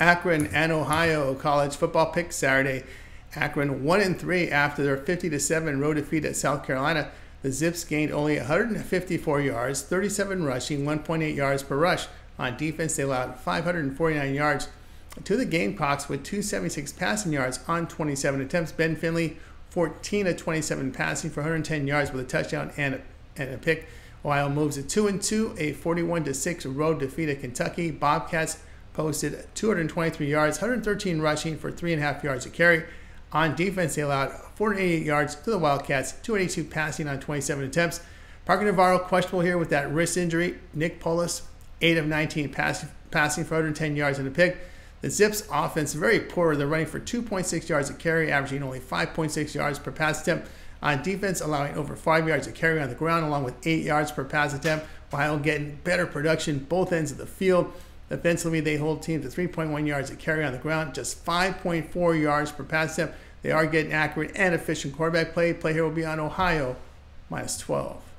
Akron and Ohio college football pick Saturday. Akron 1 and 3 after their 50 7 road defeat at South Carolina. The Zips gained only 154 yards, 37 rushing, 1.8 yards per rush. On defense, they allowed 549 yards to the Gamecocks with 276 passing yards on 27 attempts. Ben Finley, 14 of 27 passing for 110 yards with a touchdown and a, and a pick. Ohio moves to 2 and 2, a 41 6 road defeat at Kentucky. Bobcats posted 223 yards, 113 rushing for 3.5 yards a carry. On defense, they allowed 488 yards to the Wildcats, 282 passing on 27 attempts. Parker Navarro questionable here with that wrist injury. Nick Polis, 8 of 19 pass, passing for 110 yards and a pick. The Zips offense very poor. They're running for 2.6 yards a carry, averaging only 5.6 yards per pass attempt. On defense, allowing over 5 yards a carry on the ground, along with 8 yards per pass attempt, while getting better production both ends of the field. Offensively, they hold teams to 3.1 yards a carry on the ground, just 5.4 yards per pass attempt. They are getting accurate and efficient quarterback play. Play here will be on Ohio minus 12.